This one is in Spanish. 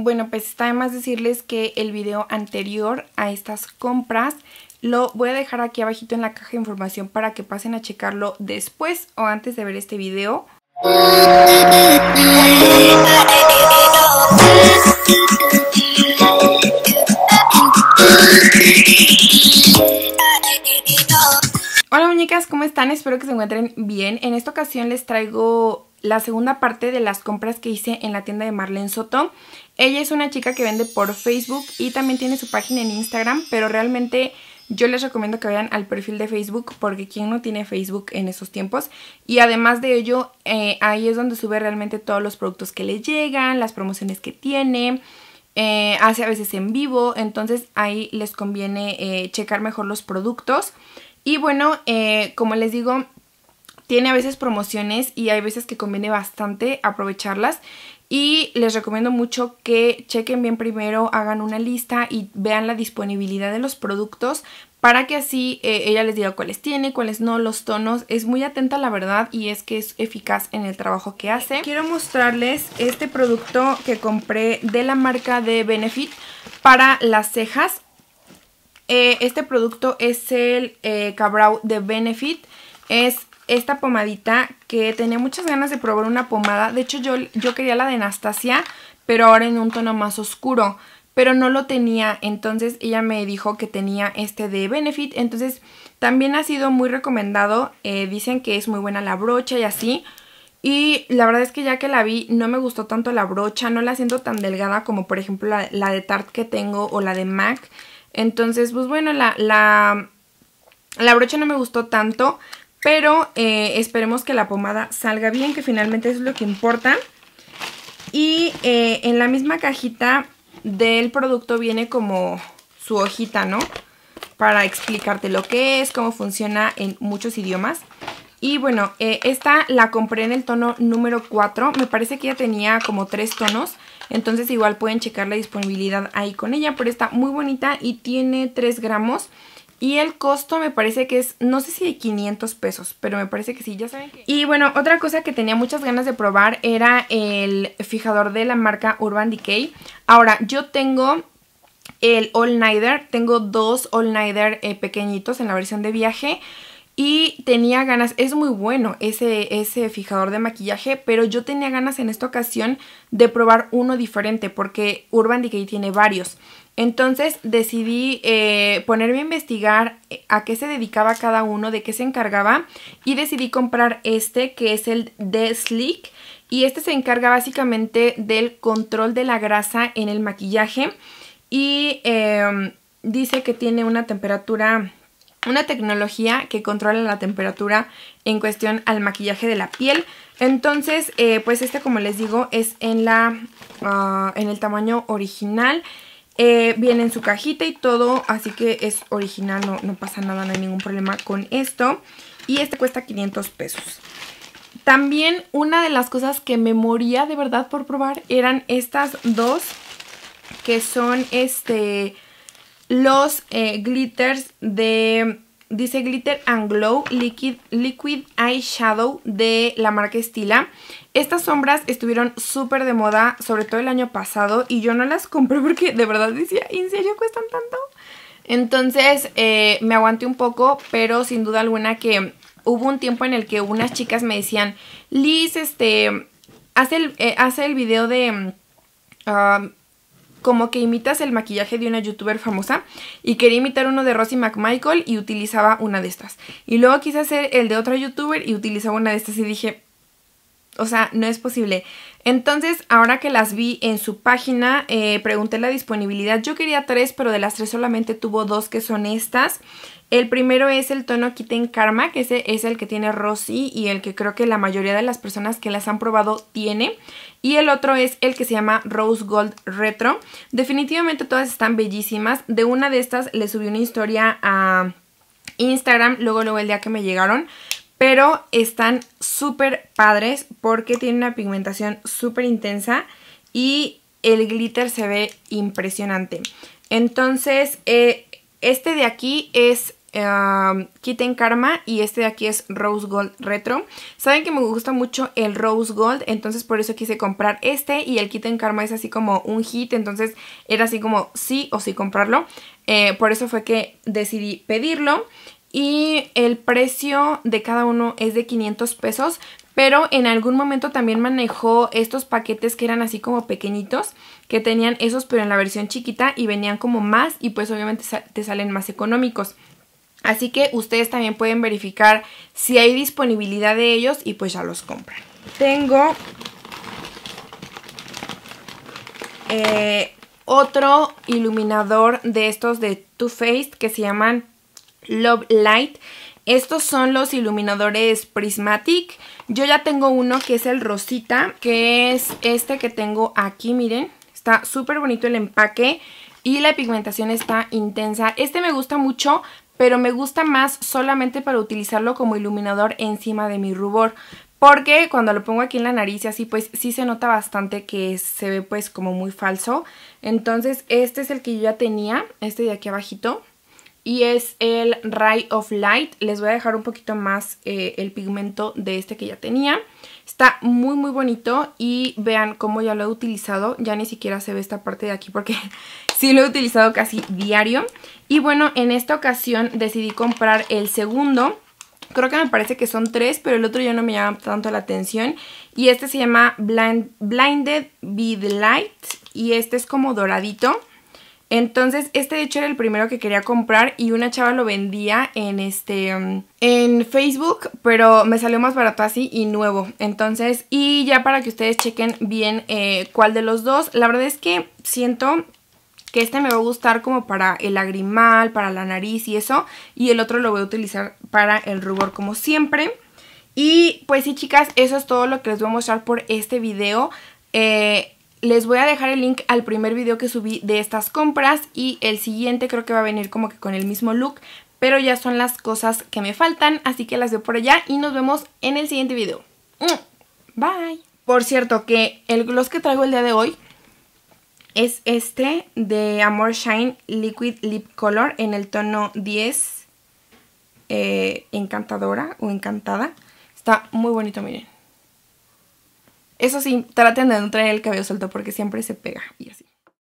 Bueno, pues está de más decirles que el video anterior a estas compras lo voy a dejar aquí abajito en la caja de información para que pasen a checarlo después o antes de ver este video. están? Espero que se encuentren bien. En esta ocasión les traigo la segunda parte de las compras que hice en la tienda de Marlene Soto. Ella es una chica que vende por Facebook y también tiene su página en Instagram, pero realmente yo les recomiendo que vayan al perfil de Facebook porque quien no tiene Facebook en esos tiempos. Y además de ello, eh, ahí es donde sube realmente todos los productos que le llegan, las promociones que tiene. Eh, hace a veces en vivo, entonces ahí les conviene eh, checar mejor los productos. Y bueno, como les digo, tiene a veces promociones y hay veces que conviene bastante aprovecharlas. Y les recomiendo mucho que chequen bien primero, hagan una lista y vean la disponibilidad de los productos para que así eh, ella les diga cuáles tiene, cuáles no, los tonos. Es muy atenta la verdad y es que es eficaz en el trabajo que hace. Quiero mostrarles este producto que compré de la marca de Benefit para las cejas. Eh, este producto es el eh, de Benefit. Es esta pomadita que tenía muchas ganas de probar una pomada. De hecho yo, yo quería la de Anastasia, pero ahora en un tono más oscuro. Pero no lo tenía, entonces ella me dijo que tenía este de Benefit. Entonces también ha sido muy recomendado. Eh, dicen que es muy buena la brocha y así. Y la verdad es que ya que la vi no me gustó tanto la brocha, no la siento tan delgada como por ejemplo la, la de Tarte que tengo o la de MAC. Entonces pues bueno, la, la, brocha no me gustó tanto, pero eh, esperemos que la pomada salga bien, que finalmente es lo que importa. Y eh, en la misma cajita del producto viene como su hojita, ¿no? Para explicarte lo que es, cómo funciona en muchos idiomas. Y bueno, eh, esta la compré en el tono número 4. Me parece que ya tenía como tres tonos. Entonces igual pueden checar la disponibilidad ahí con ella. Pero está muy bonita y tiene 3 gramos. Y el costo me parece que es, no sé si de 500 pesos, pero me parece que sí, ya saben que... Y bueno, otra cosa que tenía muchas ganas de probar era el fijador de la marca Urban Decay. Ahora, yo tengo el All Nighter, tengo dos All Nighter eh, pequeñitos en la versión de viaje. Y tenía ganas, es muy bueno ese, ese fijador de maquillaje, pero yo tenía ganas en esta ocasión de probar uno diferente porque Urban Decay tiene varios. Entonces decidí eh, ponerme a investigar eh, a qué se dedicaba cada uno, de qué se encargaba y decidí comprar este que es el The Sleek y este se encarga básicamente del control de la grasa en el maquillaje y em, dice que tiene una temperatura una tecnología que controla la temperatura en cuestión al maquillaje de la piel. Entonces, eh, pues este como les digo es en, la, ah, en el tamaño original. Eh, viene en su cajita y todo, así que es original, no, no pasa nada, no hay ningún problema con esto. Y este cuesta 500 pesos. También una de las cosas que me moría de verdad por probar eran estas dos que son este los eh, glitters de, dice Glitter and Glow Liquid, Liquid Eyeshadow de la marca Stila. Estas sombras estuvieron súper de moda, sobre todo el año pasado, y yo no las compré porque de verdad decía, ¿en serio cuestan tanto? Entonces eh, me aguanté un poco, pero sin duda alguna que hubo un tiempo en el que unas chicas me decían, Liz, este, hace el, eh, el video de... Um, como que imitas el maquillaje de una youtuber famosa y quería imitar uno de Rosie McMichael y utilizaba una de estas. Y luego quise hacer el de otra youtuber y utilizaba una de estas y dije, o sea, no es posible. Entonces, ahora que las vi en su página, eh, pregunté la disponibilidad. Yo quería tres, pero de las tres solamente tuvo dos que son estas. El primero es el tono Kitten Karma, que ese es el que tiene Rosy y el que creo que la mayoría de las personas que las han probado tiene. Y el otro es el que se llama Rose Gold Retro. Definitivamente todas están bellísimas. De una de estas le subí una historia a Instagram, luego luego el día que me llegaron. Pero están súper padres porque tienen una pigmentación súper intensa y el glitter se ve impresionante. Entonces, eh, este de aquí es um, Kitten Karma y este de aquí es Rose Gold Retro. Saben que me gusta mucho el Rose Gold, entonces por eso quise comprar este y el Kitten Karma es así como un hit, entonces era así como sí o sí comprarlo. Eh, por eso fue que decidí pedirlo y el precio de cada uno es de 500 pesos, pero en algún momento también manejó estos paquetes que eran así como pequeñitos, que tenían esos pero en la versión chiquita y venían como más y pues obviamente te salen más económicos. Así que ustedes también pueden verificar si hay disponibilidad de ellos y pues ya los compran. Tengo eh, otro iluminador de estos de Too Faced que se llaman Love Light. Estos son los iluminadores Prismatic. Yo ya tengo uno que es el rosita, que es este que tengo aquí, miren. Está súper bonito el empaque y la pigmentación está intensa. Este me gusta mucho, pero me gusta más solamente para utilizarlo como iluminador encima de mi rubor. Porque cuando lo pongo aquí en la nariz y así, pues sí se nota bastante que se ve pues como muy falso. Entonces este es el que yo ya tenía, este de aquí abajito y es el Ray of Light. Les voy a dejar un poquito más eh, el pigmento de este que ya tenía. Está muy muy bonito y vean cómo ya lo he utilizado. Ya ni siquiera se ve esta parte de aquí porque sí lo he utilizado casi diario. Y bueno, en esta ocasión decidí comprar el segundo. Creo que me parece que son tres, pero el otro ya no me llama tanto la atención. Y este se llama Blinded Be the Light y este es como doradito. Entonces, este de hecho era el primero que quería comprar y una chava lo vendía en este en Facebook, pero me salió más barato así y nuevo. Entonces, y ya para que ustedes chequen bien eh, cuál de los dos, la verdad es que siento que este me va a gustar como para el lagrimal, para la nariz y eso, y el otro lo voy a utilizar para el rubor como siempre. Y pues sí chicas, eso es todo lo que les voy a mostrar por este video. Eh, les voy a dejar el link al primer video que subí de estas compras y el siguiente creo que va a venir como que con el mismo look, pero ya son las cosas que me faltan, así que las veo por allá y nos vemos en el siguiente video. Bye. Por cierto, que el gloss que traigo el día de hoy es este de Amor Shine Liquid Lip Color en el tono 10 eh, encantadora o encantada. Está muy bonito, miren. Eso sí, traten de no traer el cabello suelto porque siempre se pega y así.